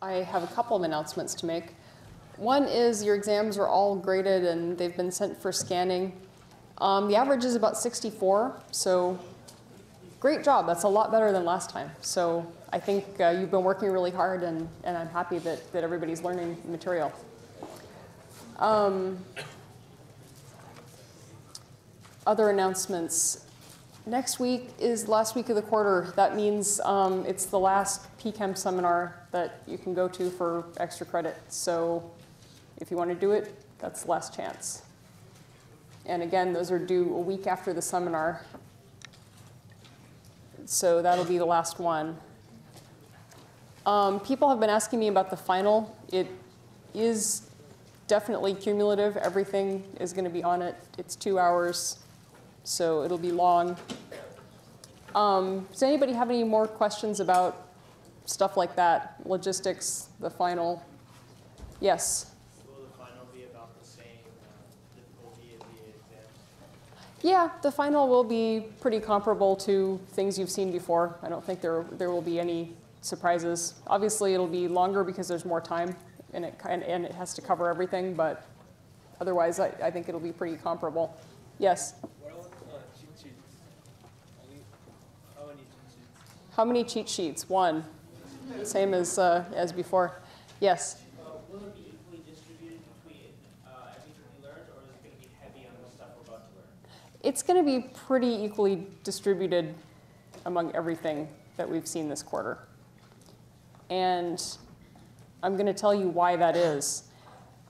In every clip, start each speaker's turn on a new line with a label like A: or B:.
A: I have a couple of announcements to make. One is your exams are all graded and they've been sent for scanning. Um, the average is about 64, so great job. That's a lot better than last time. So I think uh, you've been working really hard, and, and I'm happy that, that everybody's learning material. Um, other announcements. Next week is last week of the quarter. That means um, it's the last PChem seminar that you can go to for extra credit. So if you want to do it, that's the last chance. And again, those are due a week after the seminar. So that'll be the last one. Um, people have been asking me about the final. It is definitely cumulative. Everything is going to be on it. It's two hours, so it'll be long. Um, does anybody have any more questions about stuff like that? Logistics, the final? Yes?
B: Will the final be about the same uh, difficulty as the exams?
A: Yeah, the final will be pretty comparable to things you've seen before. I don't think there, there will be any surprises. Obviously, it'll be longer because there's more time and it, and, and it has to cover everything, but otherwise, I, I think it'll be pretty comparable. Yes?
B: What are uh, cheat sheets? Any, how many cheat sheets?
A: How many cheat sheets? One. Same as, uh, as before. Yes? It's going to be pretty equally distributed among everything that we've seen this quarter. And I'm going to tell you why that is.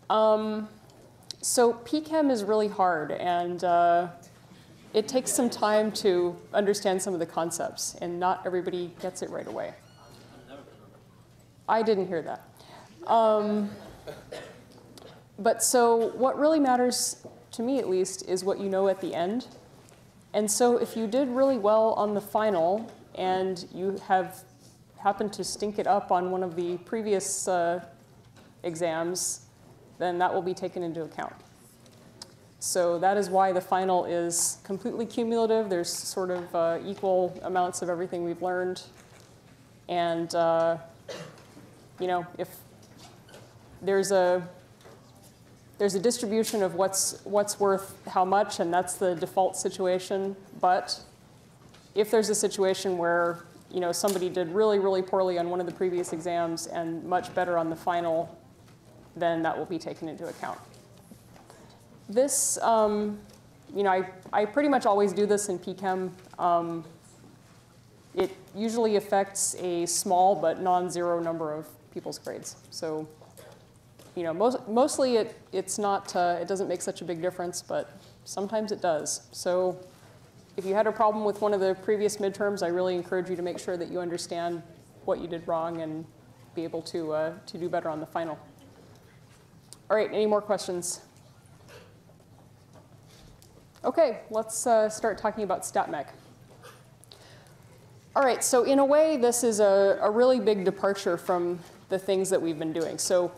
A: Um, so PChem is really hard, and uh, it takes some time to understand some of the concepts, and not everybody gets it right away. I didn't hear that. Um, but so what really matters to me at least is what you know at the end. And so if you did really well on the final and you have happened to stink it up on one of the previous uh, exams, then that will be taken into account. So that is why the final is completely cumulative. There's sort of uh, equal amounts of everything we've learned. And, uh, you know, if there's a there's a distribution of what's what's worth how much, and that's the default situation. But if there's a situation where you know somebody did really really poorly on one of the previous exams and much better on the final, then that will be taken into account. This, um, you know, I, I pretty much always do this in PChem. Um, it usually affects a small but non-zero number of people's grades. So you know, most, mostly it, it's not, uh, it doesn't make such a big difference, but sometimes it does. So if you had a problem with one of the previous midterms, I really encourage you to make sure that you understand what you did wrong and be able to, uh, to do better on the final. All right, any more questions? Okay, let's uh, start talking about StatMech. All right, so in a way, this is a, a really big departure from the things that we've been doing. So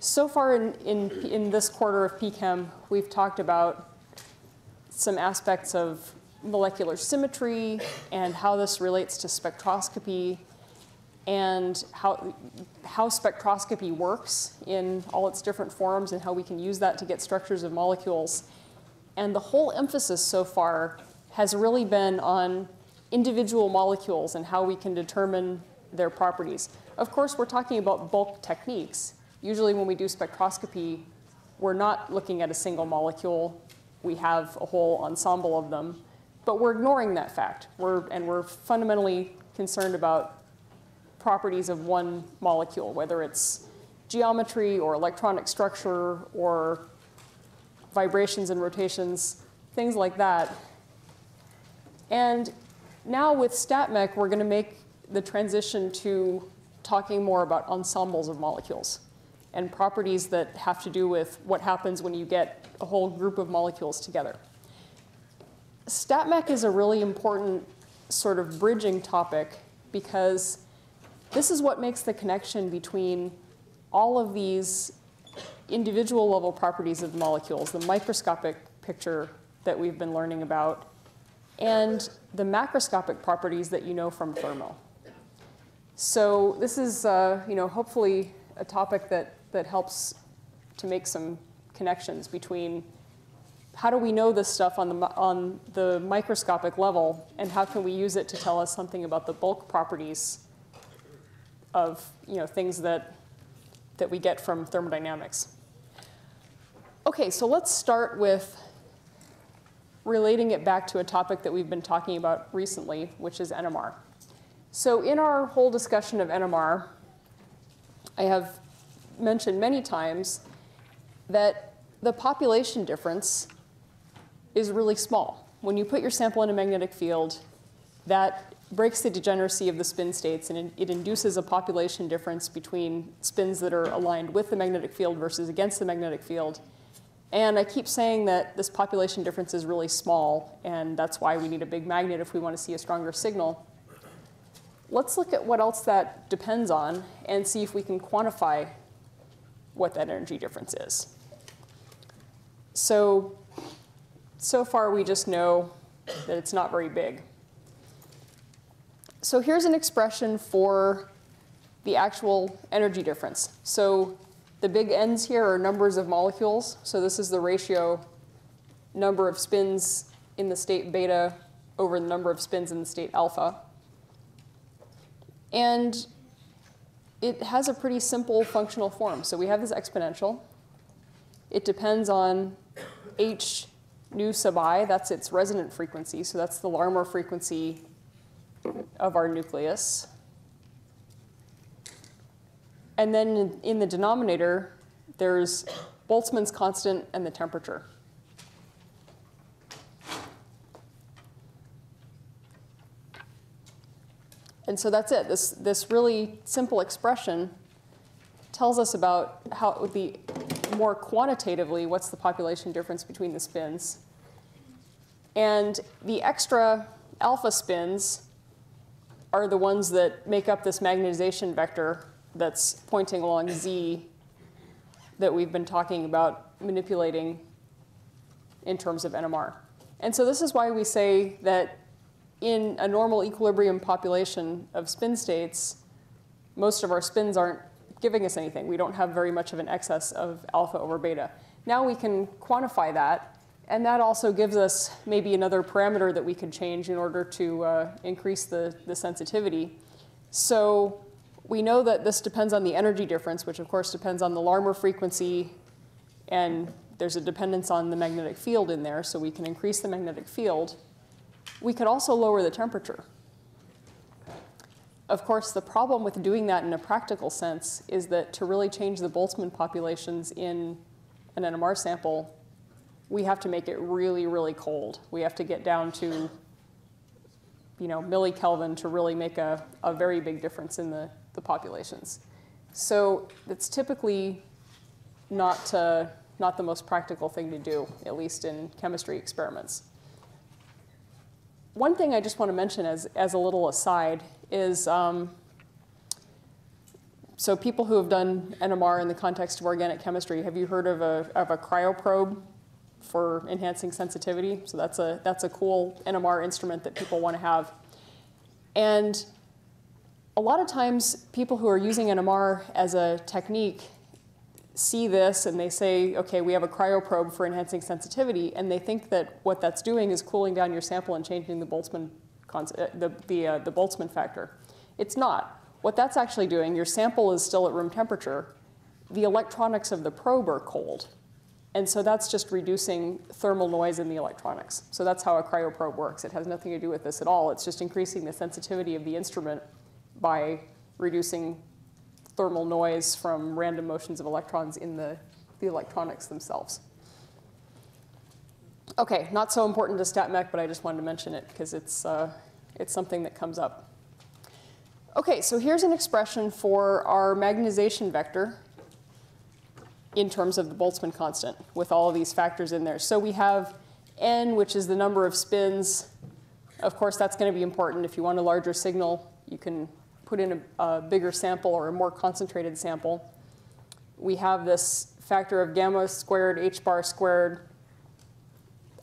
A: so far in, in, in this quarter of PChem, we've talked about some aspects of molecular symmetry and how this relates to spectroscopy and how, how spectroscopy works in all its different forms and how we can use that to get structures of molecules. And the whole emphasis so far has really been on individual molecules and how we can determine their properties. Of course, we're talking about bulk techniques, Usually when we do spectroscopy, we're not looking at a single molecule. We have a whole ensemble of them. But we're ignoring that fact. We're, and we're fundamentally concerned about properties of one molecule, whether it's geometry or electronic structure or vibrations and rotations, things like that. And now with StatMech, we're going to make the transition to talking more about ensembles of molecules and properties that have to do with what happens when you get a whole group of molecules together. StatMech is a really important sort of bridging topic because this is what makes the connection between all of these individual level properties of molecules, the microscopic picture that we've been learning about, and the macroscopic properties that you know from thermo. So this is, uh, you know, hopefully a topic that, that helps to make some connections between how do we know this stuff on the, on the microscopic level, and how can we use it to tell us something about the bulk properties of, you know, things that, that we get from thermodynamics. Okay, so let's start with relating it back to a topic that we've been talking about recently, which is NMR. So in our whole discussion of NMR, I have mentioned many times that the population difference is really small. When you put your sample in a magnetic field, that breaks the degeneracy of the spin states and it- induces a population difference between spins that are aligned with the magnetic field versus against the magnetic field. And I keep saying that this population difference is really small, and that's why we need a big magnet if we want to see a stronger signal. Let's look at what else that depends on and see if we can quantify what that energy difference is. So, so far we just know that it's not very big. So here's an expression for the actual energy difference. So the big N's here are numbers of molecules. So this is the ratio number of spins in the state beta over the number of spins in the state alpha. And it has a pretty simple functional form. So we have this exponential. It depends on h nu sub i, that's its resonant frequency. So that's the Larmor frequency of our nucleus. And then in- the denominator, there's Boltzmann's constant and the temperature. And so that's it. This, this really simple expression tells us about how it would be more quantitatively what's the population difference between the spins. And the extra alpha spins are the ones that make up this magnetization vector that's pointing along z that we've been talking about manipulating in terms of NMR. And so this is why we say that in a normal equilibrium population of spin states, most of our spins aren't giving us anything. We don't have very much of an excess of alpha over beta. Now we can quantify that, and that also gives us maybe another parameter that we could change in order to uh, increase the, the sensitivity. So we know that this depends on the energy difference, which of course depends on the Larmor frequency, and there's a dependence on the magnetic field in there, so we can increase the magnetic field. We could also lower the temperature. Of course, the problem with doing that in a practical sense is that to really change the Boltzmann populations in an NMR sample, we have to make it really, really cold. We have to get down to, you know, millikelvin to really make a, a very big difference in the, the populations. So it's typically not, uh, not the most practical thing to do, at least in chemistry experiments. One thing I just want to mention as, as a little aside is um, so people who have done NMR in the context of organic chemistry, have you heard of a, of a cryoprobe for enhancing sensitivity? So that's a, that's a cool NMR instrument that people want to have. And a lot of times, people who are using NMR as a technique see this and they say, okay, we have a cryoprobe for enhancing sensitivity, and they think that what that's doing is cooling down your sample and changing the Boltzmann, uh, the, the, uh, the Boltzmann factor. It's not. What that's actually doing, your sample is still at room temperature. The electronics of the probe are cold. And so that's just reducing thermal noise in the electronics. So that's how a cryoprobe works. It has nothing to do with this at all. It's just increasing the sensitivity of the instrument by reducing thermal noise from random motions of electrons in the, the electronics themselves. Okay, not so important to StatMech, but I just wanted to mention it because it's, uh, it's something that comes up. Okay, so here's an expression for our magnetization vector in terms of the Boltzmann constant with all of these factors in there. So we have n, which is the number of spins. Of course, that's going to be important. If you want a larger signal, you can put in a, a bigger sample or a more concentrated sample. We have this factor of gamma squared h bar squared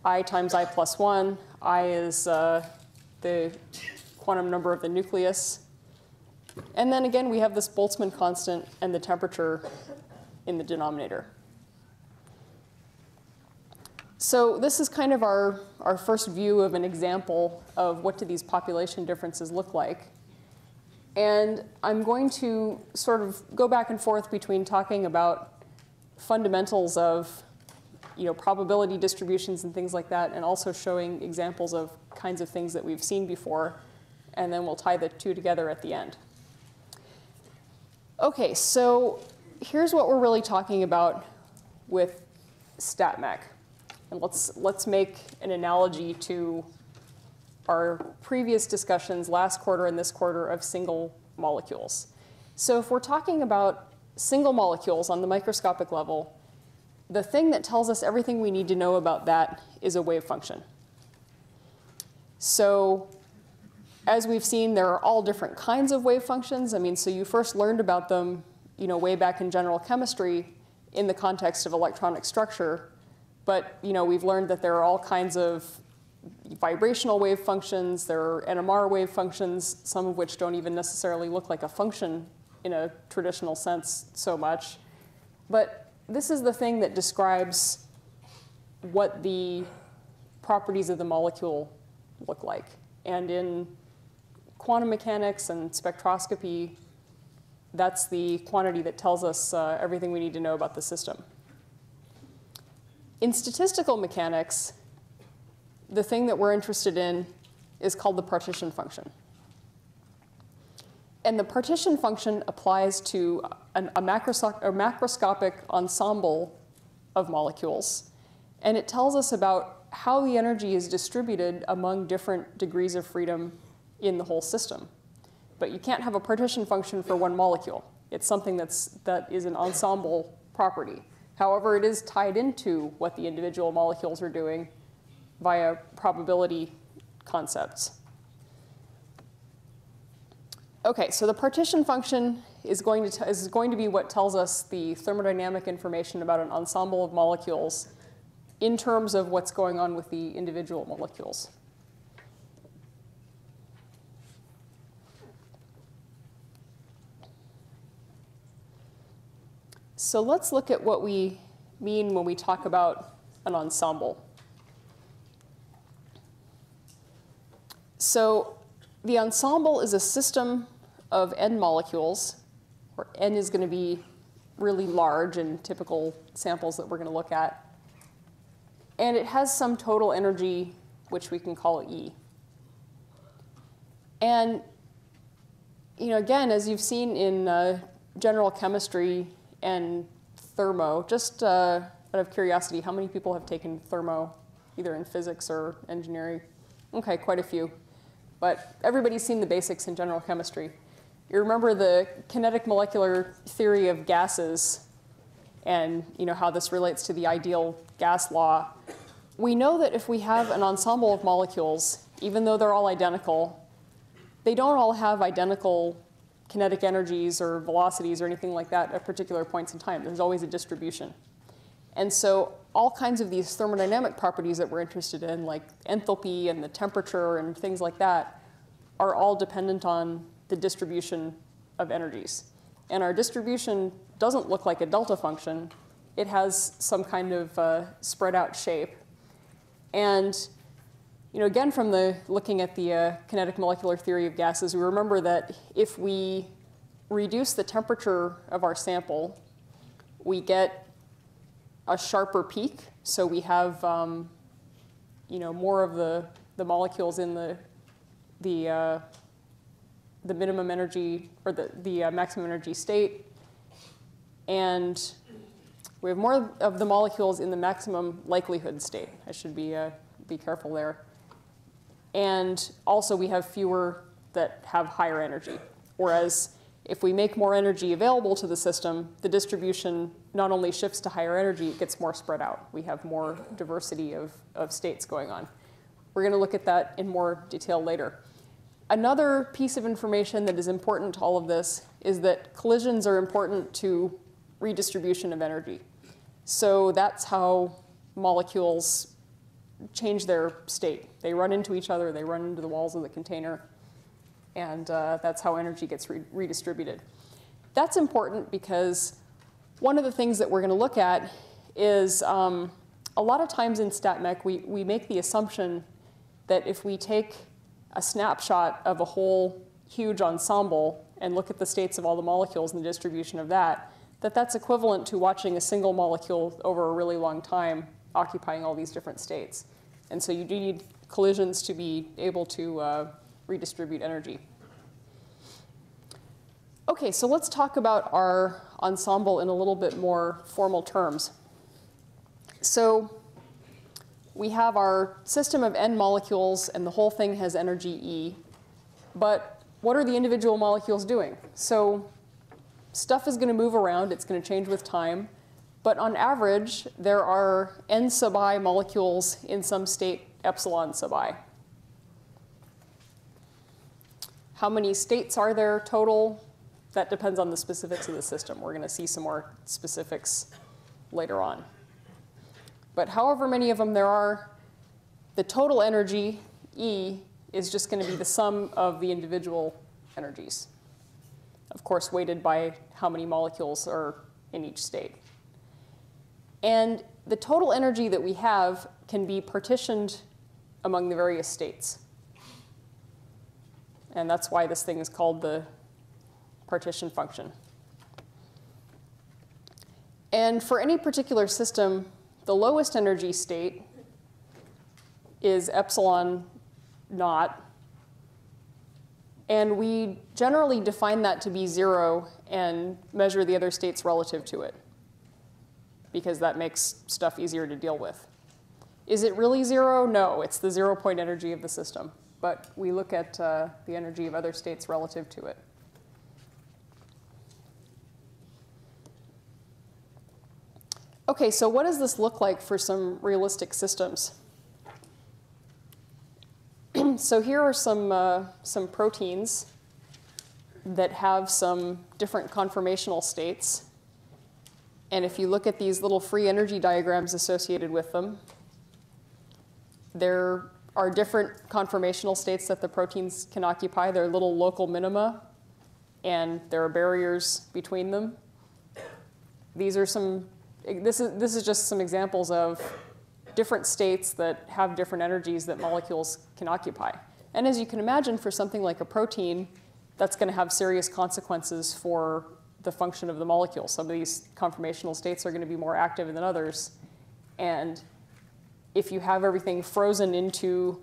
A: i times i plus 1. i is uh, the quantum number of the nucleus. And then again, we have this Boltzmann constant and the temperature in the denominator. So this is kind of our, our first view of an example of what do these population differences look like. And I'm going to sort of go back and forth between talking about fundamentals of you know, probability distributions and things like that, and also showing examples of kinds of things that we've seen before, and then we'll tie the two together at the end. Okay, so here's what we're really talking about with StatMech. And let's, let's make an analogy to our previous discussions last quarter and this quarter of single molecules. So if we're talking about single molecules on the microscopic level, the thing that tells us everything we need to know about that is a wave function. So as we've seen, there are all different kinds of wave functions. I mean, so you first learned about them, you know, way back in general chemistry in the context of electronic structure. But, you know, we've learned that there are all kinds of vibrational wave functions, there are NMR wave functions, some of which don't even necessarily look like a function in a traditional sense so much. But this is the thing that describes what the properties of the molecule look like. And in quantum mechanics and spectroscopy, that's the quantity that tells us uh, everything we need to know about the system. In statistical mechanics, the thing that we're interested in is called the partition function. And the partition function applies to an, a, a macroscopic ensemble of molecules. And it tells us about how the energy is distributed among different degrees of freedom in the whole system. But you can't have a partition function for one molecule. It's something that's, that is an ensemble property. However, it is tied into what the individual molecules are doing via probability concepts. Okay, so the partition function is going, to is going to be what tells us the thermodynamic information about an ensemble of molecules in terms of what's going on with the individual molecules. So let's look at what we mean when we talk about an ensemble. So the ensemble is a system of n molecules, where n is going to be really large in typical samples that we're going to look at. And it has some total energy, which we can call E. And you know, again, as you've seen in uh, general chemistry and thermo, just uh, out of curiosity, how many people have taken thermo, either in physics or engineering? Okay, quite a few but everybody's seen the basics in general chemistry. You remember the kinetic molecular theory of gases and you know, how this relates to the ideal gas law. We know that if we have an ensemble of molecules, even though they're all identical, they don't all have identical kinetic energies or velocities or anything like that at particular points in time. There's always a distribution. And so all kinds of these thermodynamic properties that we're interested in, like enthalpy and the temperature and things like that, are all dependent on the distribution of energies. And our distribution doesn't look like a delta function. It has some kind of uh, spread out shape. And you know, again, from the looking at the uh, kinetic molecular theory of gases, we remember that if we reduce the temperature of our sample, we get a sharper peak. So we have um, you know, more of the, the molecules in the, the, uh, the minimum energy or the, the uh, maximum energy state. And we have more of the molecules in the maximum likelihood state. I should be, uh, be careful there. And also we have fewer that have higher energy. Whereas if we make more energy available to the system, the distribution not only shifts to higher energy, it gets more spread out. We have more diversity of, of states going on. We're going to look at that in more detail later. Another piece of information that is important to all of this is that collisions are important to redistribution of energy. So that's how molecules change their state. They run into each other, they run into the walls of the container. And uh, that's how energy gets re- redistributed. That's important because one of the things that we're going to look at is um, a lot of times in StatMech, we, we make the assumption that if we take a snapshot of a whole huge ensemble and look at the states of all the molecules and the distribution of that, that that's equivalent to watching a single molecule over a really long time occupying all these different states. And so you do need collisions to be able to uh, redistribute energy. Okay, so let's talk about our ensemble in a little bit more formal terms. So we have our system of n molecules, and the whole thing has energy E. But what are the individual molecules doing? So stuff is going to move around, it's going to change with time. But on average, there are n sub i molecules in some state epsilon sub i. How many states are there total? That depends on the specifics of the system. We're going to see some more specifics later on. But however many of them there are, the total energy, E, is just going to be the sum of the individual energies. Of course, weighted by how many molecules are in each state. And the total energy that we have can be partitioned among the various states. And that's why this thing is called the partition function. And for any particular system, the lowest energy state is epsilon naught. And we generally define that to be zero and measure the other states relative to it, because that makes stuff easier to deal with. Is it really zero? No, it's the zero point energy of the system. But we look at uh, the energy of other states relative to it. Okay, so what does this look like for some realistic systems? so here are some, uh, some proteins that have some different conformational states. And if you look at these little free energy diagrams associated with them, there are different conformational states that the proteins can occupy. They're little local minima, and there are barriers between them. These are some this is, this is just some examples of different states that have different energies that molecules can occupy. And as you can imagine, for something like a protein, that's going to have serious consequences for the function of the molecule. Some of these conformational states are going to be more active than others. And if you have everything frozen into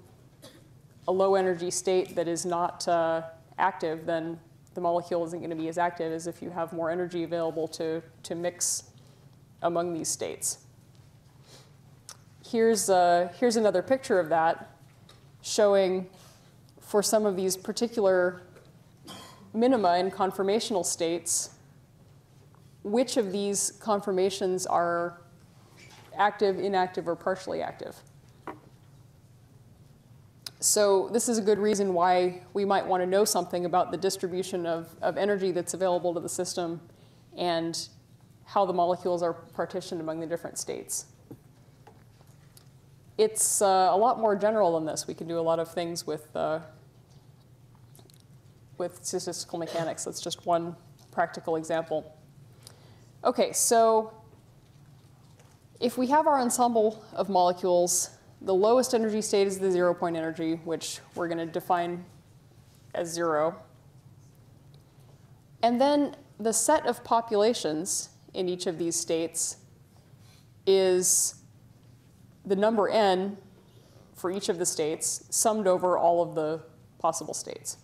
A: a low energy state that is not uh, active, then the molecule isn't going to be as active as if you have more energy available to, to mix among these states. Here's, uh, here's another picture of that showing for some of these particular minima in conformational states, which of these conformations are active, inactive, or partially active. So this is a good reason why we might want to know something about the distribution of, of energy that's available to the system and how the molecules are partitioned among the different states. It's uh, a lot more general than this. We can do a lot of things with, uh, with statistical mechanics. That's just one practical example. Okay, so if we have our ensemble of molecules, the lowest energy state is the zero point energy, which we're going to define as zero. And then the set of populations in each of these states is the number n for each of the states summed over all of the possible states.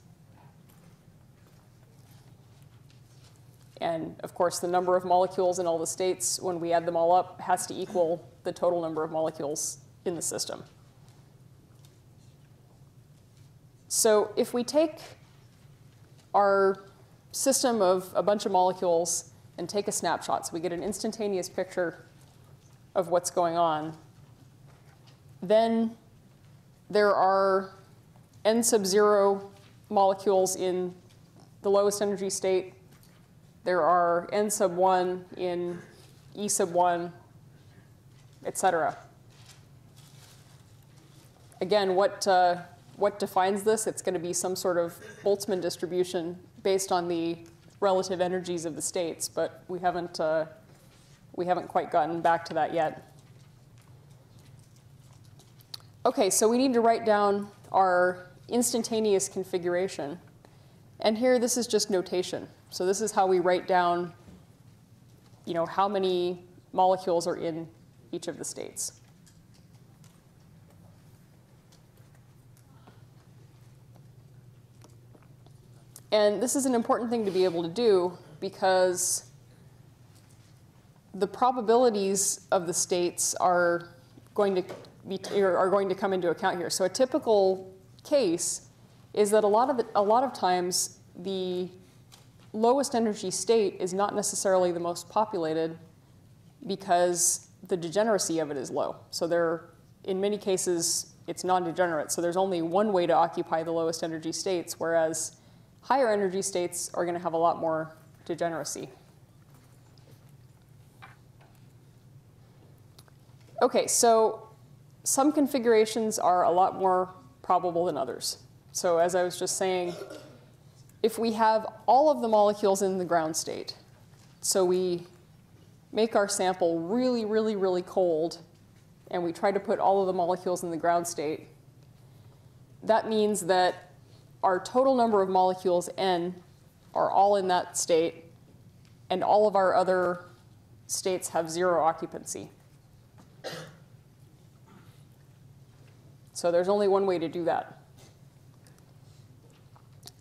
A: And of course, the number of molecules in all the states, when we add them all up, has to equal the total number of molecules in the system. So if we take our system of a bunch of molecules and take a snapshot so we get an instantaneous picture of what's going on. Then there are n sub 0 molecules in the lowest energy state. There are n sub 1 in E sub 1, et cetera. Again, what, uh, what defines this. It's going to be some sort of Boltzmann distribution based on the relative energies of the states, but we haven't, uh, we haven't quite gotten back to that yet. Okay, so we need to write down our instantaneous configuration. And here, this is just notation. So this is how we write down, you know, how many molecules are in each of the states. And this is an important thing to be able to do because the probabilities of the states are going to be, are going to come into account here. So a typical case is that a lot of the, a lot of times the lowest energy state is not necessarily the most populated because the degeneracy of it is low. So there, in many cases, it's non-degenerate. So there's only one way to occupy the lowest energy states, whereas higher energy states are going to have a lot more degeneracy. Okay, so some configurations are a lot more probable than others. So as I was just saying, if we have all of the molecules in the ground state, so we make our sample really, really, really cold, and we try to put all of the molecules in the ground state, that means that our total number of molecules, n, are all in that state, and all of our other states have zero occupancy. So there's only one way to do that.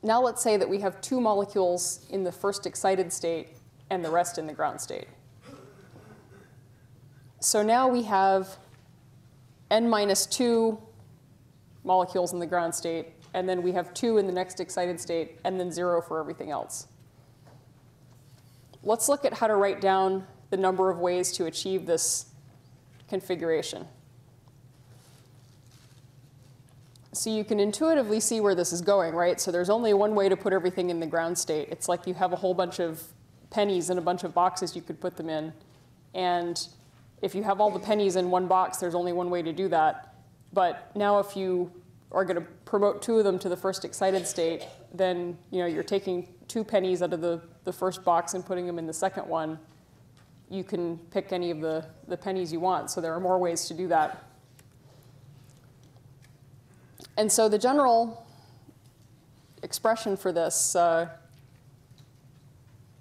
A: Now let's say that we have two molecules in the first excited state and the rest in the ground state. So now we have n minus 2 molecules in the ground state, and then we have 2 in the next excited state, and then 0 for everything else. Let's look at how to write down the number of ways to achieve this configuration. So you can intuitively see where this is going, right? So there's only one way to put everything in the ground state. It's like you have a whole bunch of pennies and a bunch of boxes you could put them in. And if you have all the pennies in one box, there's only one way to do that. But now if you are going to promote two of them to the first excited state, then you know, you're taking two pennies out of the, the first box and putting them in the second one. You can pick any of the, the pennies you want. So there are more ways to do that. And so the general expression for this uh,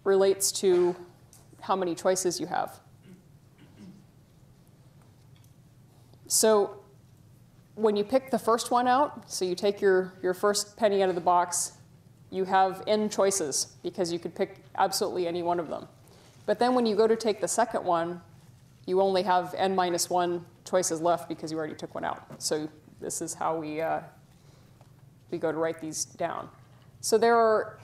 A: relates to how many choices you have. So when you pick the first one out, so you take your, your first penny out of the box, you have n choices because you could pick absolutely any one of them. But then when you go to take the second one, you only have n minus 1 choices left because you already took one out. So this is how we, uh, we go to write these down. So there are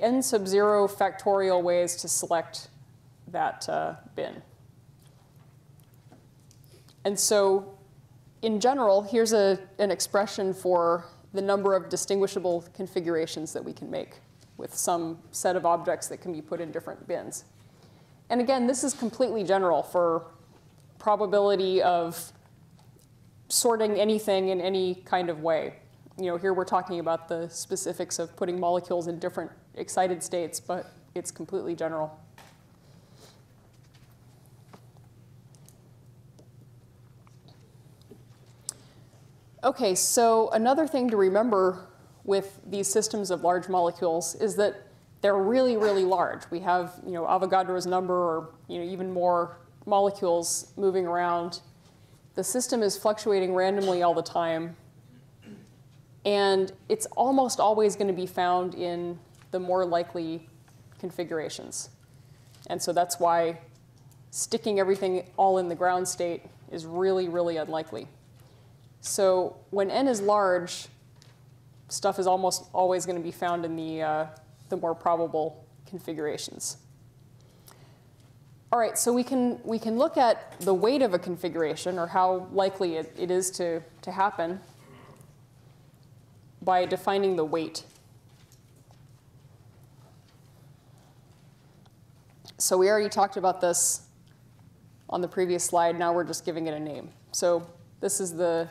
A: n sub 0 factorial ways to select that uh, bin. And so in general, here's a, an expression for the number of distinguishable configurations that we can make with some set of objects that can be put in different bins. And again, this is completely general for probability of sorting anything in any kind of way. You know, here we're talking about the specifics of putting molecules in different excited states, but it's completely general. Okay, so another thing to remember with these systems of large molecules is that they're really, really large. We have, you know, Avogadro's number or, you know, even more molecules moving around. The system is fluctuating randomly all the time. And it's almost always going to be found in the more likely configurations. And so that's why sticking everything all in the ground state is really, really unlikely. So when n is large, stuff is almost always going to be found in the, uh, the more probable configurations. All right, so we can, we can look at the weight of a configuration or how likely it, it is to, to happen by defining the weight. So we already talked about this on the previous slide. Now we're just giving it a name. So this is the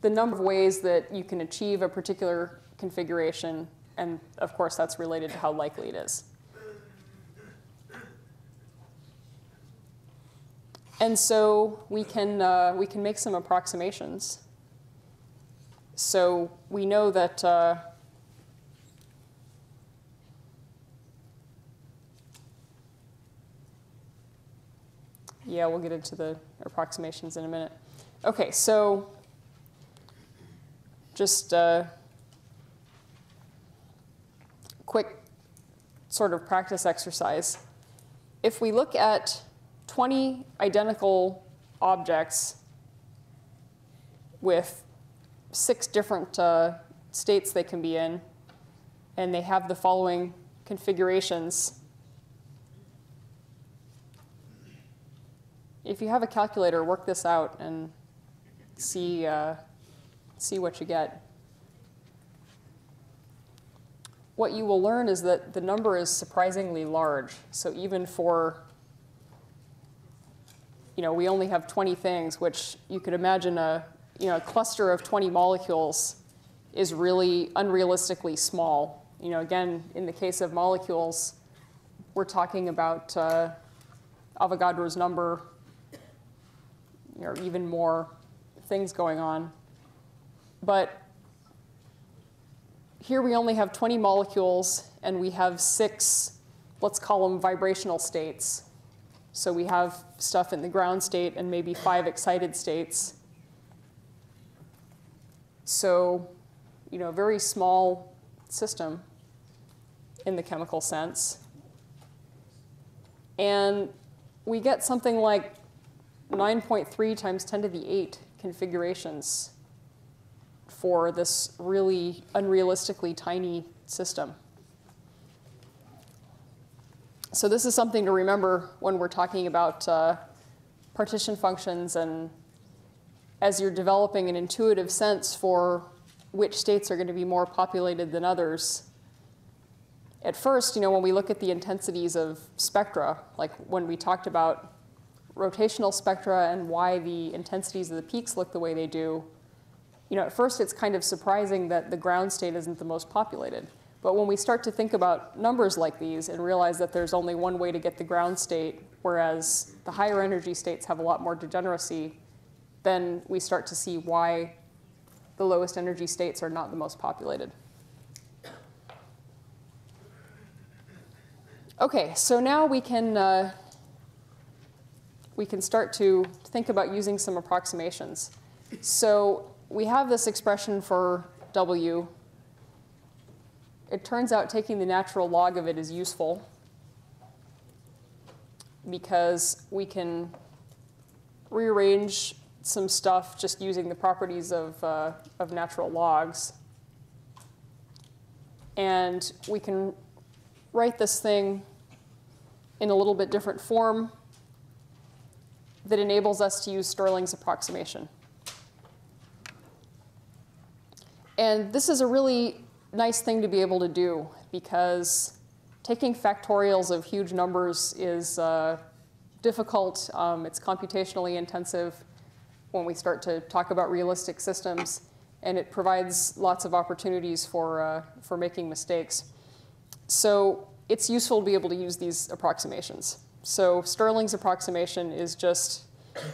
A: the number of ways that you can achieve a particular configuration, and of course, that's related to how likely it is. And so we can, uh, we can make some approximations. So we know that uh, yeah, we'll get into the approximations in a minute. Okay, so just a quick sort of practice exercise. If we look at 20 identical objects with six different uh, states they can be in, and they have the following configurations. If you have a calculator, work this out and see, uh, see what you get. What you will learn is that the number is surprisingly large. So even for, you know, we only have 20 things, which you could imagine a, you know, a cluster of 20 molecules is really unrealistically small. You know, again, in the case of molecules, we're talking about uh, Avogadro's number, or even more things going on. But here we only have 20 molecules, and we have six, let's call them vibrational states. So we have stuff in the ground state and maybe five excited states. So, you know, a very small system in the chemical sense. And we get something like 9.3 times 10 to the 8 configurations for this really unrealistically tiny system. So this is something to remember when we're talking about uh, partition functions and as you're developing an intuitive sense for which states are going to be more populated than others. At first, you know, when we look at the intensities of spectra, like when we talked about rotational spectra and why the intensities of the peaks look the way they do, you know, at first it's kind of surprising that the ground state isn't the most populated. But when we start to think about numbers like these and realize that there's only one way to get the ground state, whereas the higher energy states have a lot more degeneracy, then we start to see why the lowest energy states are not the most populated. Okay, so now we can uh, we can start to think about using some approximations. So we have this expression for W. It turns out taking the natural log of it is useful because we can rearrange some stuff just using the properties of, uh, of natural logs. And we can write this thing in a little bit different form that enables us to use Stirling's approximation. And this is a really nice thing to be able to do because taking factorials of huge numbers is uh, difficult. Um, it's computationally intensive when we start to talk about realistic systems, and it provides lots of opportunities for, uh, for making mistakes. So it's useful to be able to use these approximations. So Stirling's approximation is just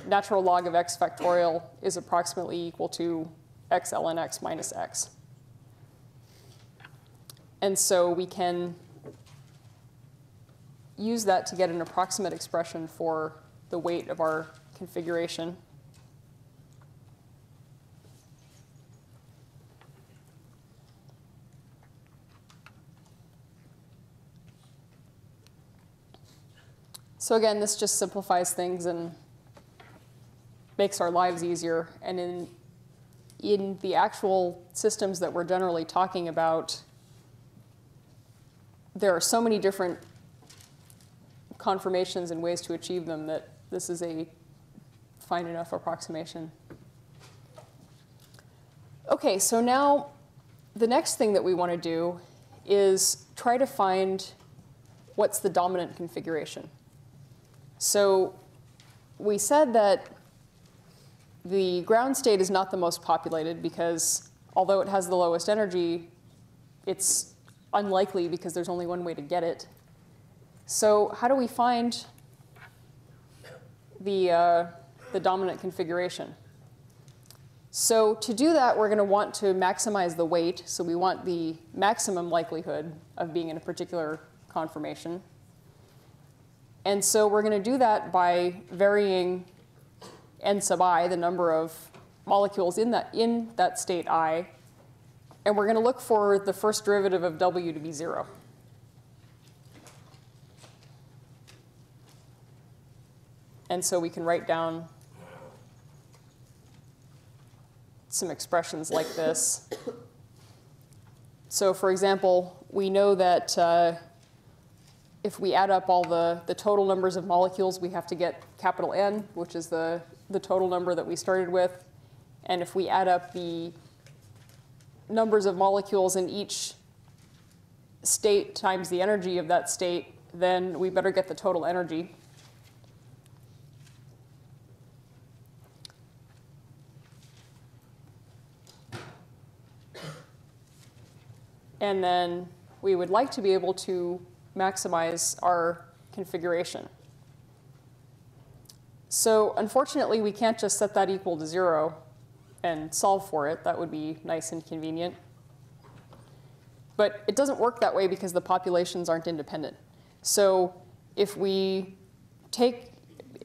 A: natural log of x factorial is approximately equal to x ln x minus x. And so we can use that to get an approximate expression for the weight of our configuration. So again, this just simplifies things and makes our lives easier. And in, in the actual systems that we're generally talking about, there are so many different conformations and ways to achieve them that this is a fine enough approximation. Okay, so now the next thing that we want to do is try to find what's the dominant configuration. So we said that the ground state is not the most populated because although it has the lowest energy, it's unlikely because there's only one way to get it. So how do we find the, uh, the dominant configuration? So to do that, we're going to want to maximize the weight. So we want the maximum likelihood of being in a particular conformation. And so we're going to do that by varying n sub i, the number of molecules in that, in that state i. And we're going to look for the first derivative of w to be 0. And so we can write down some expressions like this. So for example, we know that uh, if we add up all the, the total numbers of molecules, we have to get capital N, which is the, the total number that we started with. And if we add up the numbers of molecules in each state times the energy of that state, then we better get the total energy. And then we would like to be able to maximize our configuration. So unfortunately, we can't just set that equal to zero and solve for it. That would be nice and convenient. But it doesn't work that way because the populations aren't independent. So if we take,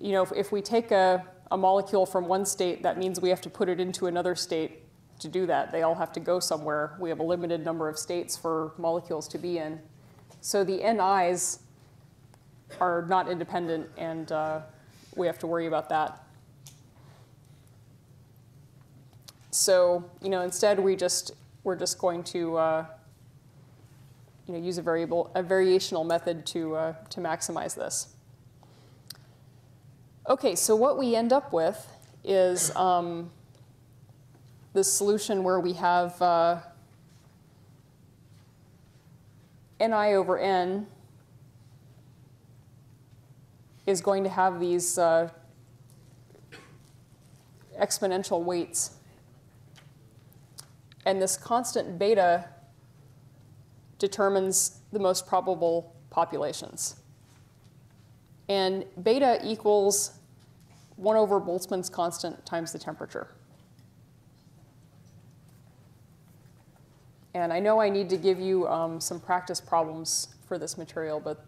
A: you know, if, if we take a, a molecule from one state, that means we have to put it into another state to do that. They all have to go somewhere. We have a limited number of states for molecules to be in. So the NIs are not independent, and uh, we have to worry about that. So you know, instead we just we're just going to uh, you know use a variable a variational method to uh, to maximize this. Okay, so what we end up with is um, solution where we have uh, ni over n is going to have these uh, exponential weights. And this constant beta determines the most probable populations. And beta equals 1 over Boltzmann's constant times the temperature. And I know I need to give you um, some practice problems for this material, but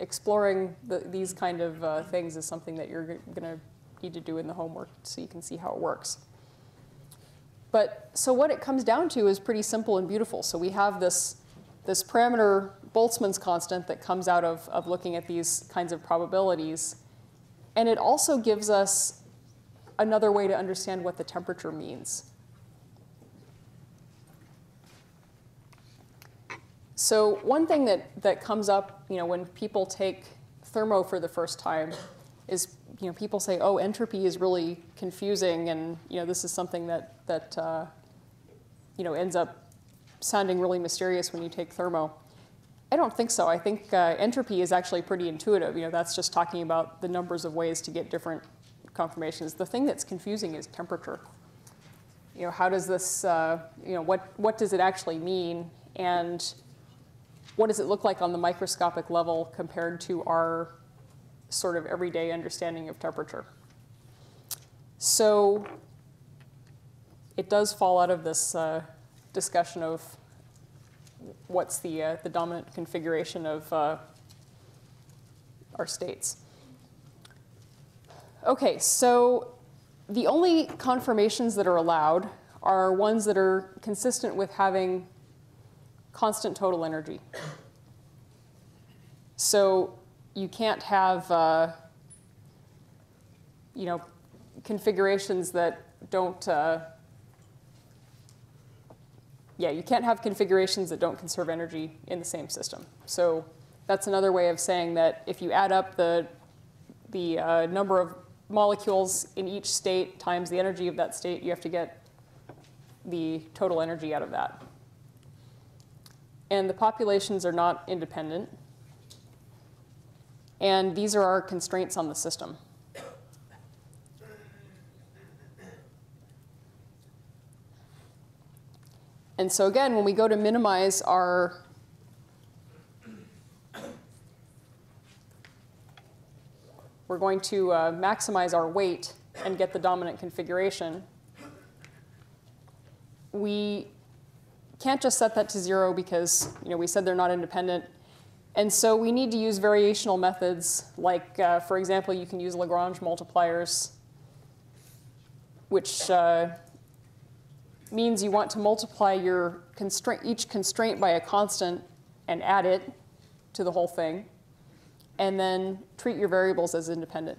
A: exploring the, these kind of uh, things is something that you're going to need to do in the homework so you can see how it works. But so what it comes down to is pretty simple and beautiful. So we have this, this parameter Boltzmann's constant that comes out of, of looking at these kinds of probabilities. And it also gives us another way to understand what the temperature means. So one thing that, that comes up, you know, when people take thermo for the first time is, you know, people say, oh, entropy is really confusing, and you know, this is something that that uh, you know ends up sounding really mysterious when you take thermo. I don't think so. I think uh, entropy is actually pretty intuitive. You know, that's just talking about the numbers of ways to get different conformations. The thing that's confusing is temperature. You know, how does this, uh, you know, what, what does it actually mean? And what does it look like on the microscopic level compared to our sort of everyday understanding of temperature? So it does fall out of this uh, discussion of what's the, uh, the dominant configuration of uh, our states. Okay, so the only conformations that are allowed are ones that are consistent with having constant total energy. So you can't have, uh, you know, configurations that don't, uh, yeah, you can't have configurations that don't conserve energy in the same system. So that's another way of saying that if you add up the, the uh, number of molecules in each state times the energy of that state, you have to get the total energy out of that and the populations are not independent. And these are our constraints on the system. And so again, when we go to minimize our we're going to uh, maximize our weight and get the dominant configuration. We can't just set that to zero because you know, we said they're not independent. And so we need to use variational methods, like, uh, for example, you can use Lagrange multipliers, which uh, means you want to multiply your constraint, each constraint by a constant and add it to the whole thing, and then treat your variables as independent.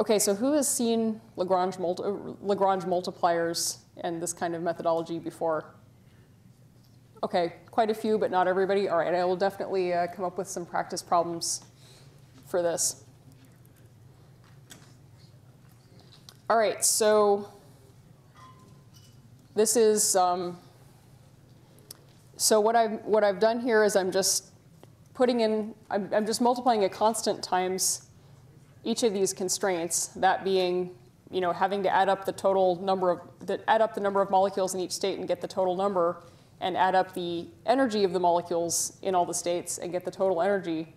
A: Okay, so who has seen Lagrange, multi Lagrange multipliers and this kind of methodology before? Okay, quite a few, but not everybody. All right, I will definitely uh, come up with some practice problems for this. All right, so this is, um, so what I've, what I've done here is I'm just putting in, I'm, I'm just multiplying a constant times each of these constraints, that being, you know, having to add up the total number of, the, add up the number of molecules in each state and get the total number, and add up the energy of the molecules in all the states and get the total energy.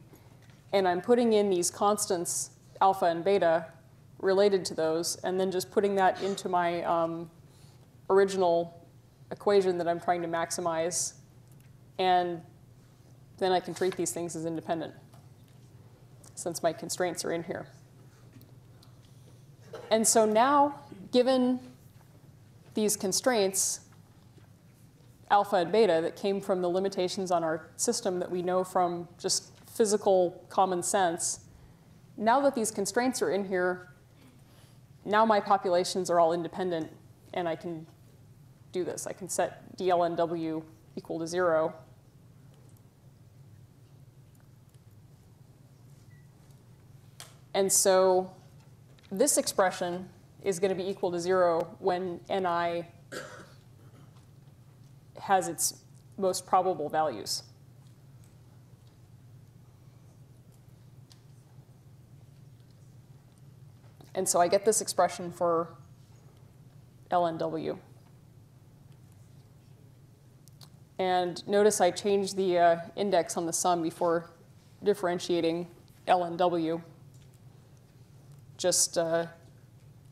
A: And I'm putting in these constants, alpha and beta, related to those, and then just putting that into my um, original equation that I'm trying to maximize. And then I can treat these things as independent, since my constraints are in here. And so now, given these constraints, alpha and beta, that came from the limitations on our system that we know from just physical common sense, now that these constraints are in here, now my populations are all independent, and I can do this. I can set dlnw equal to zero. And so this expression is going to be equal to zero when ni has its most probable values. And so I get this expression for LNW. And notice I changed the uh, index on the sum before differentiating LNW just uh,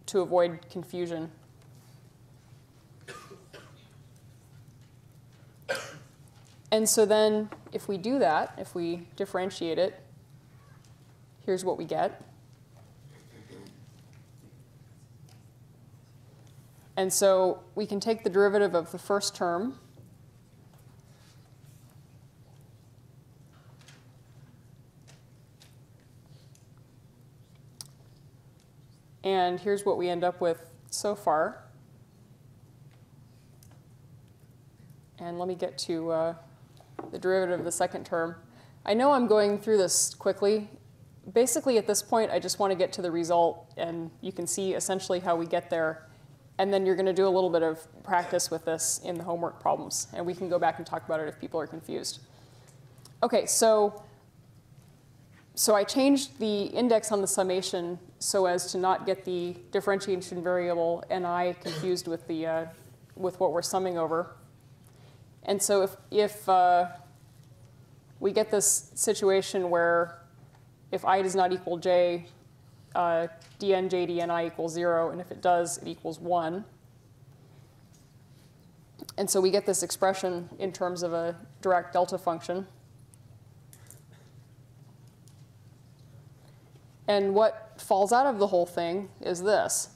A: to avoid confusion. And so then if we do that, if we differentiate it, here's what we get. And so we can take the derivative of the first term And here's what we end up with so far. And let me get to uh, the derivative of the second term. I know I'm going through this quickly. Basically, at this point, I just want to get to the result, and you can see essentially how we get there. And then you're going to do a little bit of practice with this in the homework problems, and we can go back and talk about it if people are confused. Okay, so so I changed the index on the summation so as to not get the differentiation variable ni confused with, the, uh, with what we're summing over. And so if, if uh, we get this situation where if i does not equal j, uh, dn j dni equals 0, and if it does, it equals 1. And so we get this expression in terms of a Dirac delta function. And what falls out of the whole thing is this.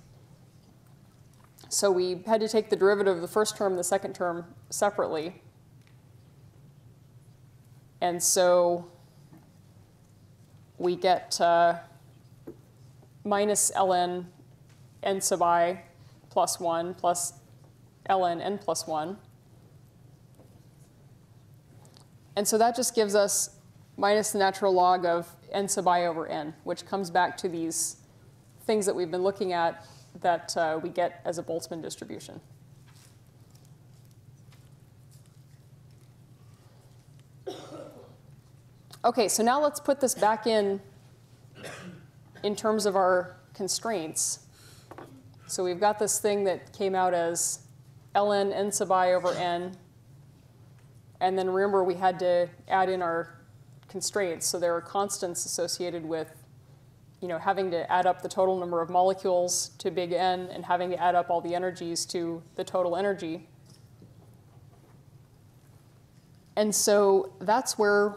A: So we had to take the derivative of the first term the second term separately. And so we get uh, minus ln n sub i plus 1 plus ln n plus 1. And so that just gives us minus the natural log of n sub i over n, which comes back to these things that we've been looking at that uh, we get as a Boltzmann distribution. Okay, so now let's put this back in in terms of our constraints. So we've got this thing that came out as ln n sub i over n. And then remember, we had to add in our constraints. So there are constants associated with you know, having to add up the total number of molecules to big N and having to add up all the energies to the total energy. And so that's where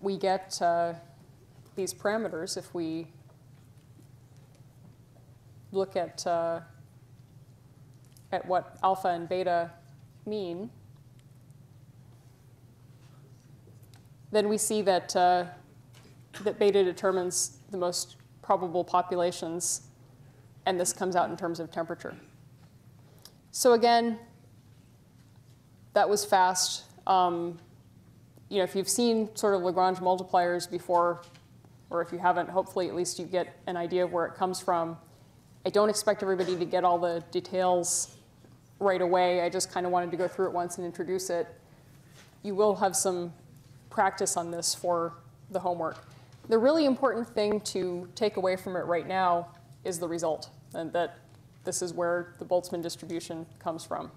A: we get uh, these parameters if we look at, uh, at what alpha and beta mean. Then we see that, uh, that beta determines the most probable populations, and this comes out in terms of temperature. So again, that was fast. Um, you know, if you've seen sort of Lagrange multipliers before, or if you haven't, hopefully at least you get an idea of where it comes from. I don't expect everybody to get all the details right away. I just kind of wanted to go through it once and introduce it. You will have some practice on this for the homework. The really important thing to take away from it right now is the result, and that this is where the Boltzmann distribution comes from.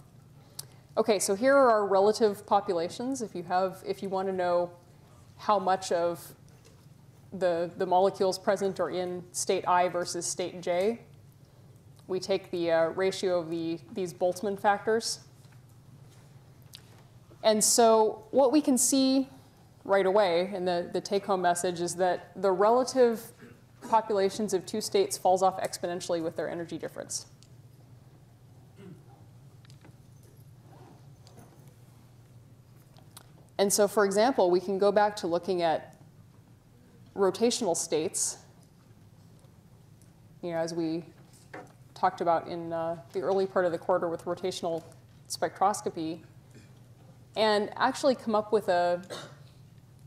A: Okay, so here are our relative populations. If you have, if you want to know how much of the, the molecules present are in state I versus state J, we take the uh, ratio of the, these Boltzmann factors. And so what we can see right away, and the, the take home message is that the relative populations of two states falls off exponentially with their energy difference. And so, for example, we can go back to looking at rotational states, you know, as we talked about in uh, the early part of the quarter with rotational spectroscopy, and actually come up with a,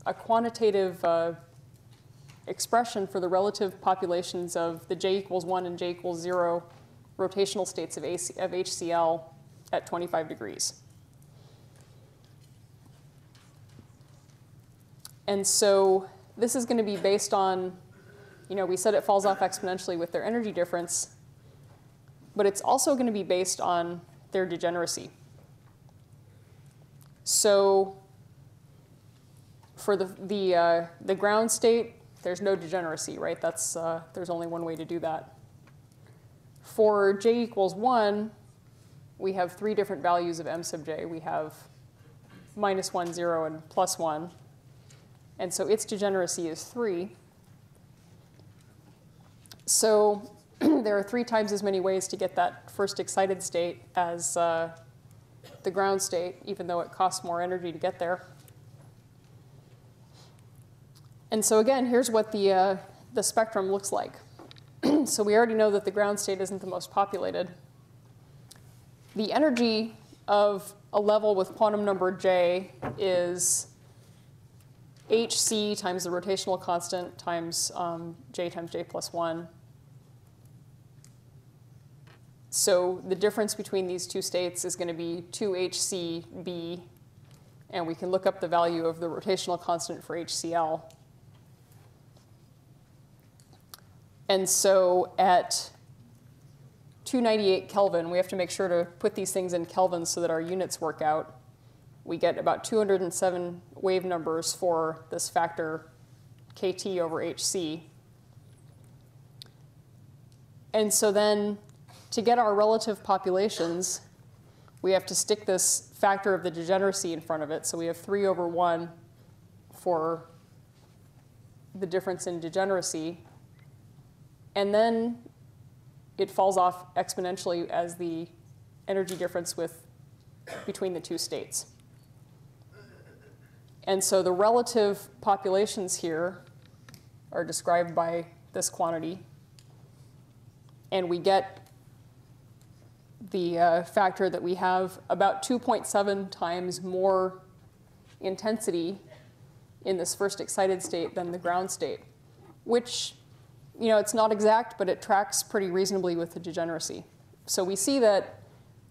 A: a quantitative uh, expression for the relative populations of the j equals 1 and j equals 0 rotational states of, AC, of HCl at 25 degrees. And so this is going to be based on, you know, we said it falls off exponentially with their energy difference, but it's also going to be based on their degeneracy. So for the, the, uh, the ground state, there's no degeneracy, right? That's, uh, there's only one way to do that. For j equals 1, we have three different values of m sub j. We have minus 1, 0, and plus 1. And so its degeneracy is 3. So there are three times as many ways to get that first excited state as uh, the ground state, even though it costs more energy to get there. And so again, here's what the, uh, the spectrum looks like. so we already know that the ground state isn't the most populated. The energy of a level with quantum number j is hc times the rotational constant times um, j times j plus 1. So the difference between these two states is going to be 2hcb, and we can look up the value of the rotational constant for HCl. And so at 298 Kelvin, we have to make sure to put these things in Kelvin so that our units work out. We get about 207 wave numbers for this factor kT over hc. And so then to get our relative populations, we have to stick this factor of the degeneracy in front of it. So we have 3 over 1 for the difference in degeneracy. And then it falls off exponentially as the energy difference with, between the two states. And so the relative populations here are described by this quantity. And we get the uh, factor that we have about 2.7 times more intensity in this first excited state than the ground state, which you know, it's not exact, but it tracks pretty reasonably with the degeneracy. So we see that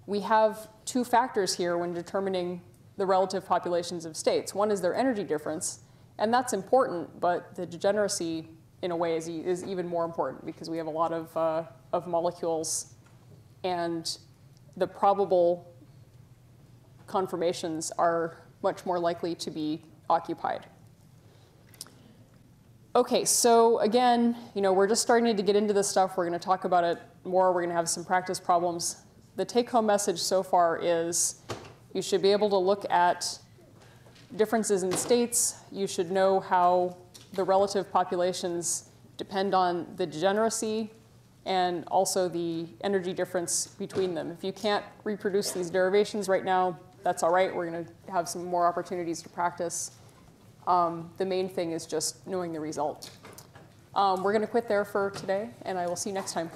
A: we have two factors here when determining the relative populations of states. One is their energy difference, and that's important, but the degeneracy, in a way, is, is even more important because we have a lot of, uh, of molecules and the probable conformations are much more likely to be occupied. Okay, so again, you know, we're just starting to get into this stuff. We're going to talk about it more. We're going to have some practice problems. The take home message so far is you should be able to look at differences in states. You should know how the relative populations depend on the degeneracy and also the energy difference between them. If you can't reproduce these derivations right now, that's all right. We're going to have some more opportunities to practice. Um, the main thing is just knowing the result. Um, we're going to quit there for today, and I will see you next time.